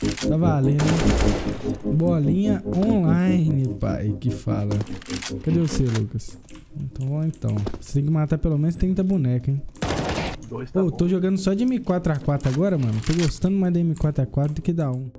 Tá valendo, hein? Bolinha online, pai, que fala. Cadê você, Lucas? Então, então. Você tem que matar pelo menos 30 bonecos, hein? Dois tá Pô, tô jogando só de M4A4 agora, mano. Tô gostando mais da M4A4 do que da 1.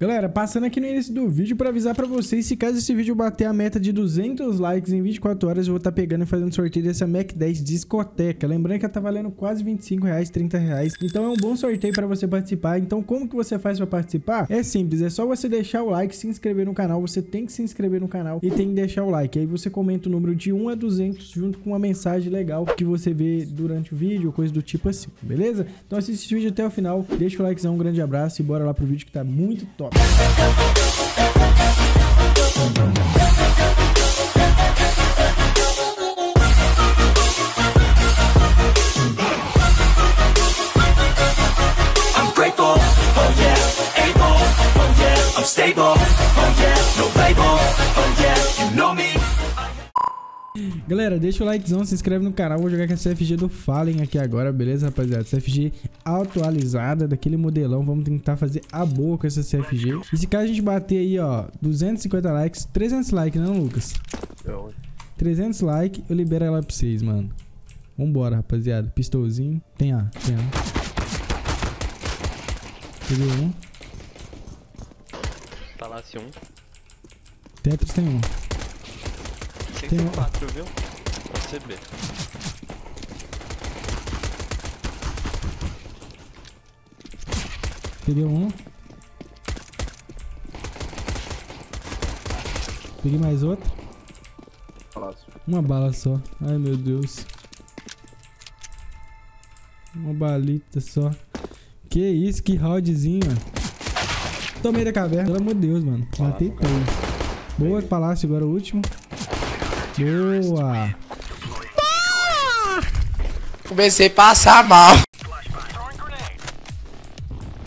Galera, passando aqui no início do vídeo pra avisar pra vocês, se caso esse vídeo bater a meta de 200 likes em 24 horas, eu vou estar pegando e fazendo sorteio dessa Mac 10 discoteca. Lembrando que ela tá valendo quase 25 reais, 30 reais. Então é um bom sorteio pra você participar. Então como que você faz pra participar? É simples, é só você deixar o like, se inscrever no canal. Você tem que se inscrever no canal e tem que deixar o like. Aí você comenta o número de 1 a 200 junto com uma mensagem legal que você vê durante o vídeo, coisa do tipo assim, beleza? Então assiste esse vídeo até o final, deixa o likezão, um grande abraço e bora lá pro vídeo que tá muito top. I'm grateful, oh yeah, able, oh yeah, I'm stable, oh yeah, no label, Galera, deixa o likezão, se inscreve no canal. Vou jogar com a CFG do Fallen aqui agora, beleza, rapaziada? CFG atualizada, daquele modelão. Vamos tentar fazer a boa com essa CFG. E se caso a gente bater aí, ó, 250 likes, 300 likes, não, Lucas? Então, 300 likes, eu libero ela pra vocês, mano. Vambora, rapaziada. Pistolzinho. Tem A, tem A. Peguei um. Palácio 1. Tetris tem um. Tem um. 104, viu? Pra CB. Peguei um. Peguei mais outro. Uma bala só. Ai, meu Deus. Uma balita só. Que isso, que roundzinho, mano. Tomei da caverna. Pelo amor de Deus, mano. Matei três. Boa, palácio agora o último. Boa. Comecei a passar mal.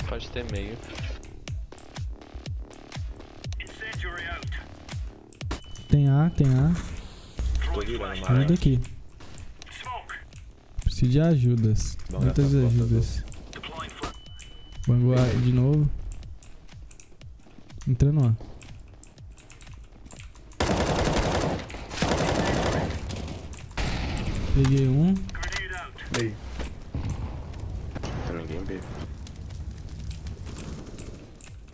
Pode ter meio. Tem A, tem A. Tô virando, Ajuda aqui. Preciso de ajudas. Muitas tá bom, tá ajudas. Bangou A de novo. Entrando A. Peguei um. Meio. Tem ninguém B.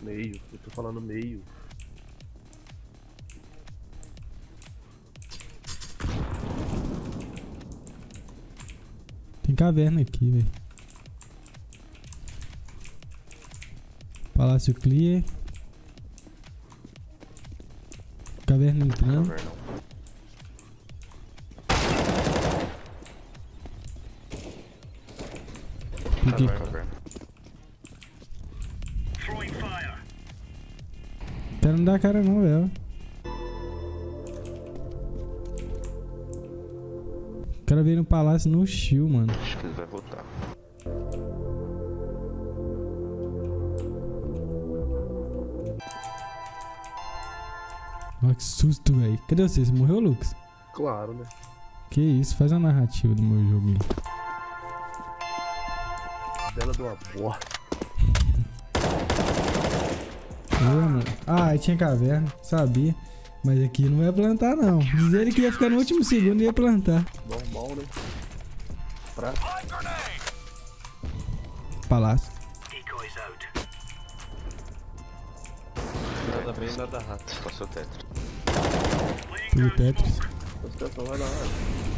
Meio. Eu tô falando meio. Tem caverna aqui, velho. Palácio clear. Caverna entrando. Cover cover. Quero não dar cara não, velho. O cara veio no palácio no shield, mano. Acho que ele vai voltar. Olha que susto, velho. Cadê você? Você morreu, Lucas? Claro, né? Que isso, faz a narrativa do meu jogo aí. Do amor. Ô, mano. Ah, aí tinha caverna, sabia. Mas aqui não ia plantar, não. Diz ele que ia ficar no último segundo e ia plantar. Normal, né? Pra... Palácio. Nada bem, nada rato. Passou tetra. Peguei Tetris. Concentração vai na área.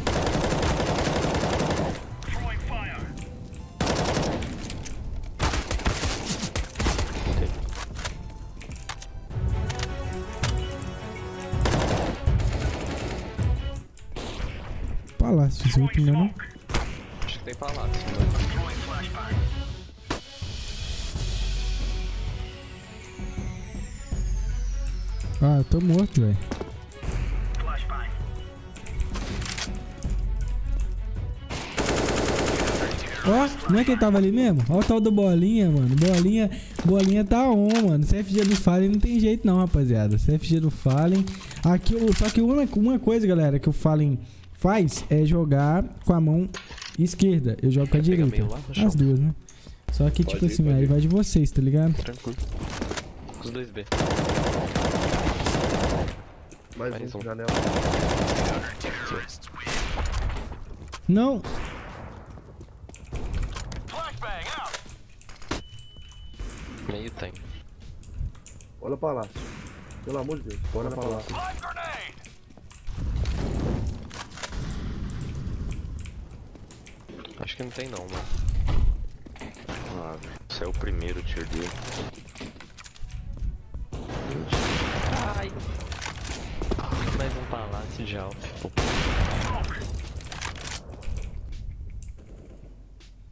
Não. Acho que tem palácio, né? Ah, eu tô morto, velho. Ó, não é que ele tava ali mesmo? Ó o tal do Bolinha, mano. Bolinha, bolinha tá on, mano. CFG do Fallen não tem jeito não, rapaziada. CFG do Fallen. Aqui, só que uma, uma coisa, galera, que o Fallen faz é jogar com a mão esquerda. Eu jogo com a direita. chão. As duas, né? Só que, Pode tipo ir, assim, aí ir. vai de vocês, tá ligado? Tranquilo. Os dois B. Mais, Mais um, um. janela. Não! Meio tem. Olha pra lá. Pelo amor de Deus. Olha pra lá. Acho que não tem não, mano. Ah, esse é o primeiro tier dele. Ai. Mais um palácio de alfa.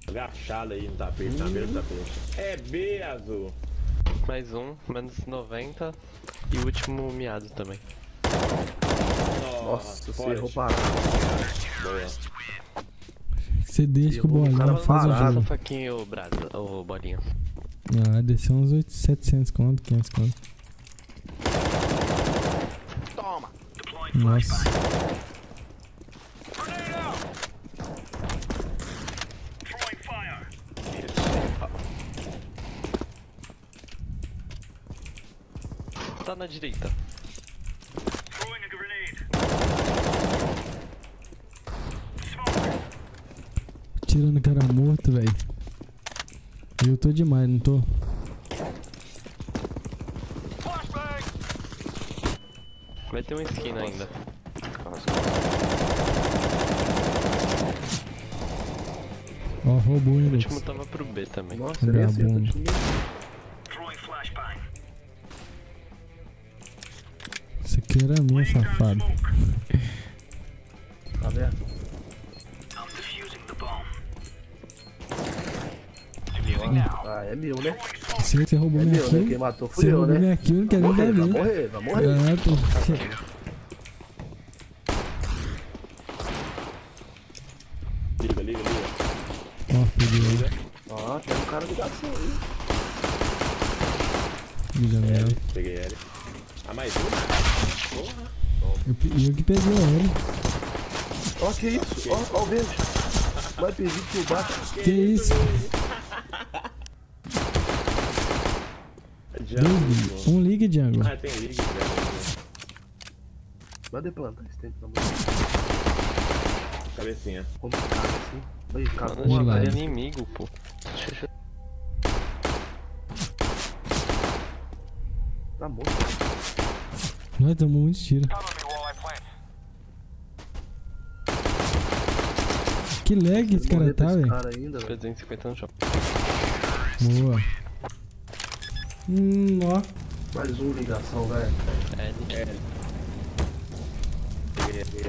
Agachado aí no tapete, na beira do tapete. É B, azul. Mais um, menos 90. E o último miado também. Nossa, você forte. errou parado. Boa. Você deixa que o o bolinha faz o parado. Jogo. faquinha ô brasa, ô bolinha. Ah, desceu uns 800, 700 conto, 500 conto. Toma. Nossa. Tá na direita. Tirando o cara morto, velho. Eu tô demais, não tô? Vai ter uma esquina ainda. Ó, roubou, hein, O último tava pro B também. Nossa, ele time. Isso aqui era minha, safado. Tá aberto. Ah, é meu, né? Se você roubou É minha meu, né? Quem kill, matou fui você eu, roubou né? minha kill, não quer Vai nem morrer, vai ver. morrer, vai morrer. Ah, pô. Liga, liga, liga. Ó, peguei. Ó, tem um cara ligação aí. Liga L, nela. peguei L. Ah, mais um? Porra. Eu, pe- eu que peguei ele. Ó, que isso? Ó, ó o verde. Vai pedir que o baixo. Que isso? Liga. Um liga, Django. Ah, tem liga. Django. Vai de planta, esse tempo também. Cabecinha. Como cara assim. Cara, Mano, uma é vez. inimigo, pô. Tá morto. Nós tomamos muitos tiros. Que lag esse cara tá, velho. cara ainda, Foi velho. 250 no chão. Boa. Hum, ó. Mais um ligação, velho. L.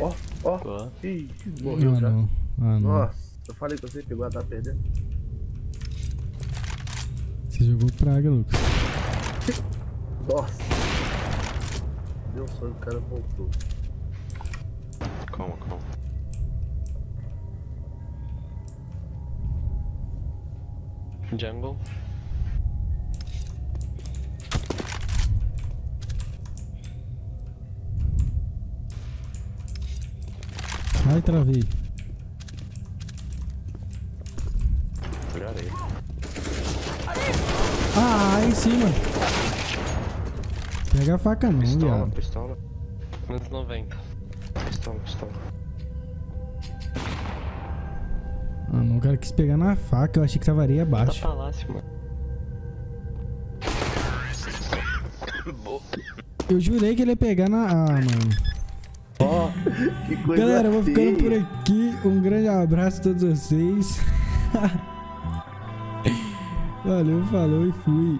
Ó, ó. Ih, morreu Ah, já. não. Ah, não. Nossa, eu falei pra você, pegou, tá perdendo. Você jogou praga, Lucas. Nossa. Deu sonho, o cara voltou. Calma, calma. Jungle. Ai, travei. Ah, em cima. Pega a faca não, Pistola, viado. pistola. Menos 90. Pistola, pistola. Ah, não, o cara quis pegar na faca. Eu achei que tava areia Tá abaixo. palácio, mano. Eu jurei que ele ia pegar na... Ah, mano. Ó, que coisa Galera, eu vou ficando por aqui. Um grande abraço a todos vocês. Valeu, falou e fui.